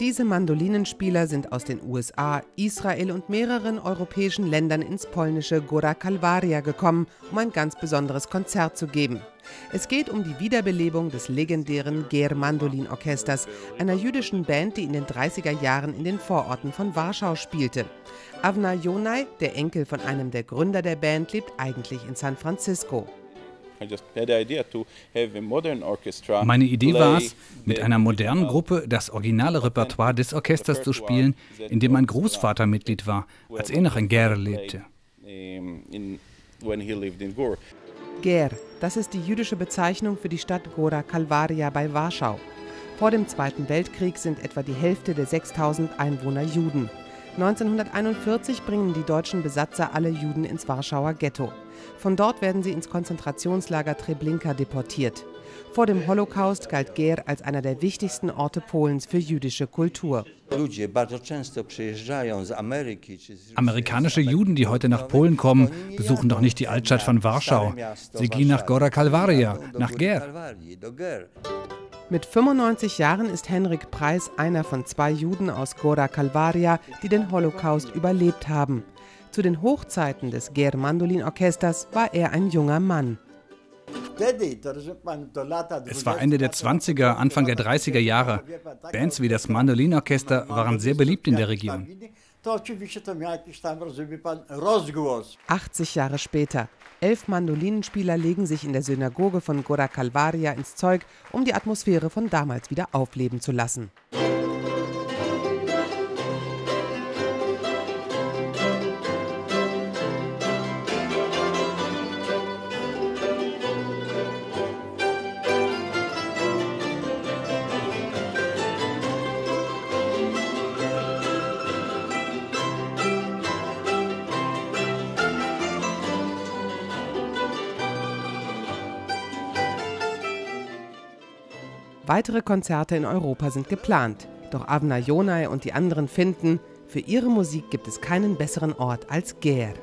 Diese Mandolinenspieler sind aus den USA, Israel und mehreren europäischen Ländern ins polnische Góra Kalwaria gekommen, um ein ganz besonderes Konzert zu geben. Es geht um die Wiederbelebung des legendären Ger Mandolin Orchesters, einer jüdischen Band, die in den 30er Jahren in den Vororten von Warschau spielte. Avner Jonai, der Enkel von einem der Gründer der Band, lebt eigentlich in San Francisco. Meine Idee war es, mit einer modernen Gruppe das originale Repertoire des Orchesters zu spielen, in dem mein Großvater Mitglied war, als er noch in Ger lebte. Ger, das ist die jüdische Bezeichnung für die Stadt Gora Kalwaria bei Warschau. Vor dem Zweiten Weltkrieg sind etwa die Hälfte der 6000 Einwohner Juden. 1941 bringen die deutschen Besatzer alle Juden ins Warschauer Ghetto. Von dort werden sie ins Konzentrationslager Treblinka deportiert. Vor dem Holocaust galt Ger als einer der wichtigsten Orte Polens für jüdische Kultur. Amerikanische Juden, die heute nach Polen kommen, besuchen doch nicht die Altstadt von Warschau. Sie gehen nach Gora Kalwaria, nach Ger. Mit 95 Jahren ist Henrik Preis einer von zwei Juden aus Gora Calvaria, die den Holocaust überlebt haben. Zu den Hochzeiten des Ger Mandolin Orchesters war er ein junger Mann. Es war Ende der 20er, Anfang der 30er Jahre. Bands wie das Mandolinorchester waren sehr beliebt in der Region. 80 Jahre später. Elf Mandolinenspieler legen sich in der Synagoge von Gora Calvaria ins Zeug, um die Atmosphäre von damals wieder aufleben zu lassen. Weitere Konzerte in Europa sind geplant. Doch Avna Jonai und die anderen finden, für ihre Musik gibt es keinen besseren Ort als Ger.